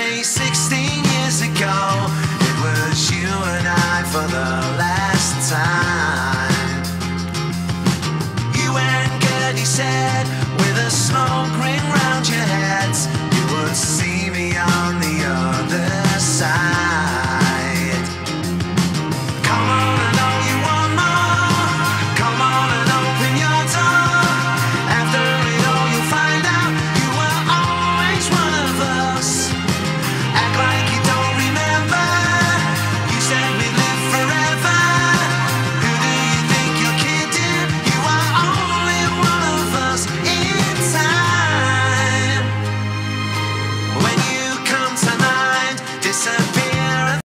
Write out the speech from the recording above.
say 16 years ago it was you and I for the last time. You and Gertie said.